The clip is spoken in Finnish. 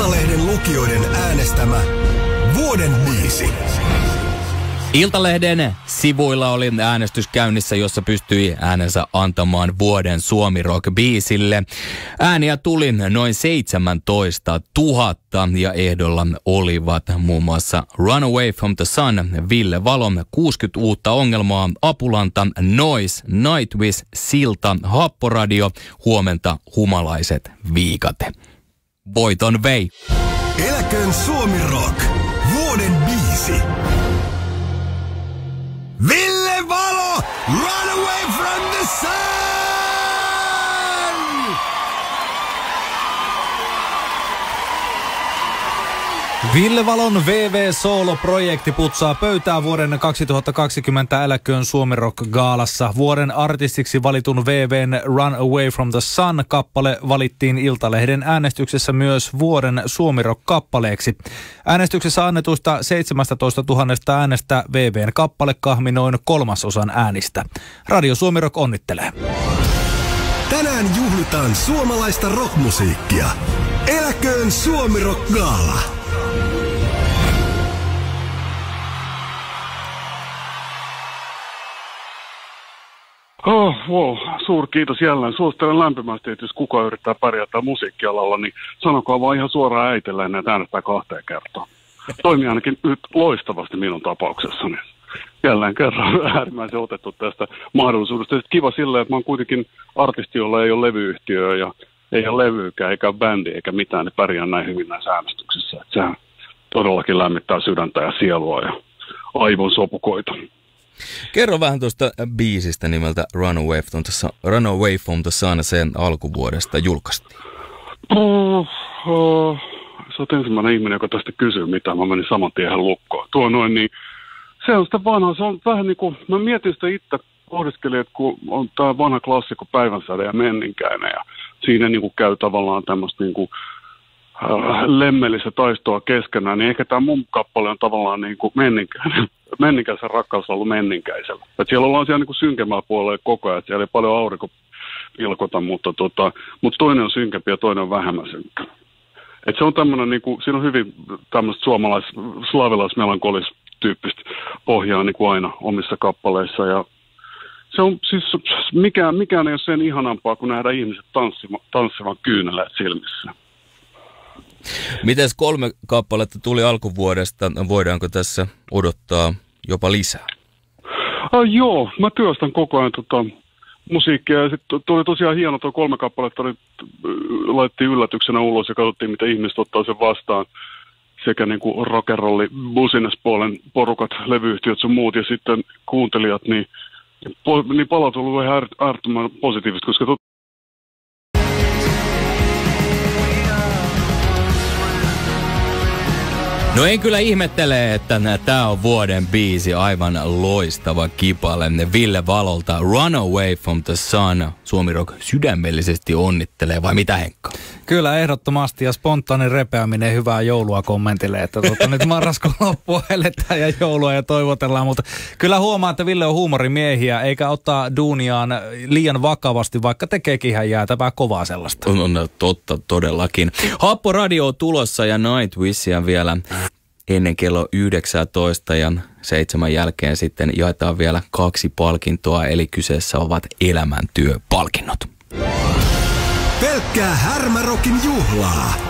Iltalehden lukijoiden äänestämä vuoden biisi. Iltalehden sivuilla oli äänestys käynnissä, jossa pystyi äänensä antamaan vuoden Suomi Rock biisille. Ääniä tuli noin 17 000 ja ehdolla olivat muun muassa Runaway from the Sun, Ville Valon 60 uutta ongelmaa, Apulanta, Noise, Nightwish, Silta, Happoradio, huomenta humalaiset viikate. Voiton vei. Eläköön Suomi Rock. Vuoden biisi. Ville Valon VV Solo-projekti putsaa pöytää vuoden 2020 Äläköön Suomi Rock Gaalassa. Vuoden artistiksi valitun VVn Run Away from the Sun-kappale valittiin Iltalehden äänestyksessä myös vuoden Suomi Rock-kappaleeksi. Äänestyksessä annetuista 17 000 äänestä VVn kappale kahmi noin kolmasosan äänistä. Radio Suomi Rock onnittelee. Tänään juhlitaan suomalaista rockmusiikkia. Eläköön Suomi Rock Gaala! Oh, wow. Suur kiitos jälleen. Suosittelen lämpimästi, että jos kuka yrittää pärjätä musiikkialalla, niin sanokaa vaan ihan suoraan äitelleen, että äänestää kahteen kertaan. Toimii ainakin nyt loistavasti minun tapauksessani. Jälleen kerran äärimmäisen otettu tästä mahdollisuudesta. Sitten kiva silleen, että mä oon kuitenkin artisti, jolla ei ole levyyhtiöä ja ei ole levyykään, eikä ole bändi, eikä mitään, niin pärjää näin hyvin näissä äänestyksissä. Että sehän todellakin lämmittää sydäntä ja sielua ja aivon sopukoita. Kerro vähän tuosta biisistä nimeltä Runaway from the Sun. Runaway from the Sun sen alkuvuodesta julkaistiin. Oh, oh, sä oot ensimmäinen ihminen, joka tästä kysyy mitä. Mä menin saman tien lukkoon. Tuo noin niin, se on sitä vanhaa. Se on vähän niin kuin, mä mietin sitä itse, pohdiskelin, että kun on tämä vanha klassikko Päivänsäde ja Menninkäinen ja siinä niin kuin käy tavallaan tämmöistä niin kuin, lemmellistä taistoa keskenään, niin ehkä tämä mun kappale on tavallaan niin kuin menninkäinen, menninkäisen ollut menninkäisellä. Et siellä ollaan siellä niin kuin synkemmällä puolella koko ajan, siellä ei paljon aurinko pilkota, mutta, tota, mutta toinen on synkempi ja toinen on vähemmän synkkä. Et se on tämmöinen, niin kuin, siinä on hyvin tämmöistä suomalais, slaavilais tyyppistä pohjaa niin kuin aina omissa kappaleissa ja se on siis, mikään, mikään ei ole sen ihanampaa kuin nähdä ihmiset tanssivan kyyneleet silmissä. Mites kolme kappaletta tuli alkuvuodesta? Voidaanko tässä odottaa jopa lisää? Ah, joo, mä työstän koko ajan tota, musiikkia ja sitten tuli tosiaan hieno tuo kolme kappaletta, oli, laitettiin yllätyksenä ulos ja katsottiin, miten ihmiset ottaa sen vastaan sekä niin kuin rock'n'rolli, business-puolen porukat, levyyhtiöt sun muut ja sitten kuuntelijat, niin, niin palaut on ollut ihan äärettömän positiivista, koska No en kyllä ihmettele, että tämä on vuoden biisi, aivan loistava kipale. Ville Valolta Run Away from the Sun. Suomi Rock sydämellisesti onnittelee, vai mitä Henkka? Kyllä ehdottomasti ja spontaani repeäminen hyvää joulua kommentille, että tuota, nyt marraskuun loppua eletään ja joulua ja toivotellaan, mutta kyllä huomaa, että Ville on huumorimiehiä eikä ottaa duuniaan liian vakavasti, vaikka tekeekin ihan jäätävää kovaa sellaista. On, on totta, todellakin. Happo Radio tulossa ja Nightwishia vielä ennen kello 19 ja seitsemän jälkeen sitten jaetaan vielä kaksi palkintoa, eli kyseessä ovat elämäntyöpalkinnot. Pelkkää härmärokin juhlaa.